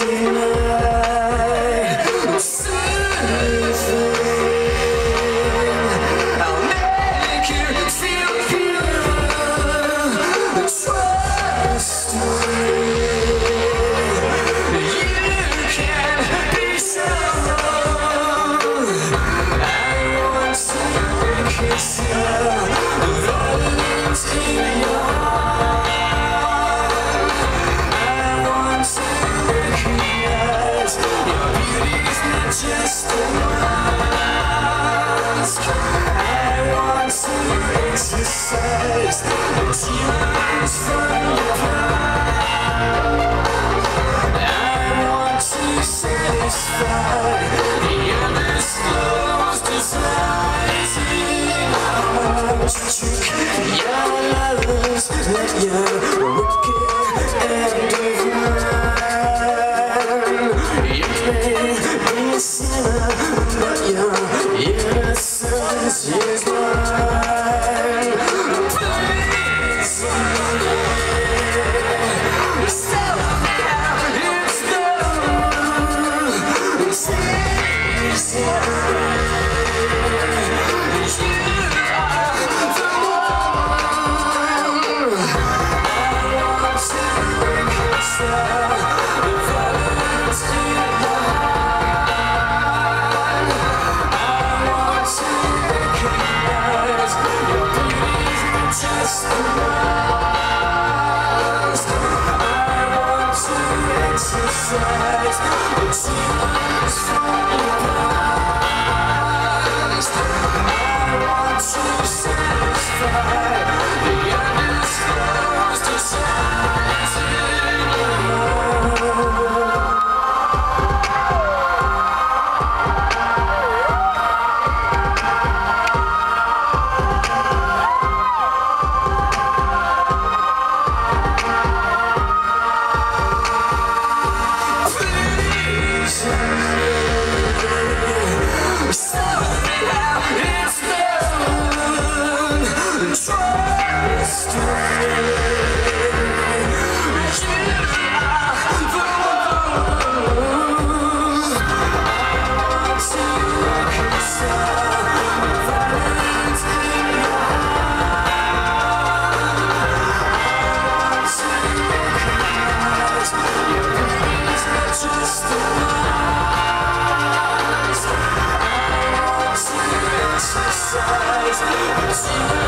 dinner. wicked. You exercise. It's the eyes from your Yes.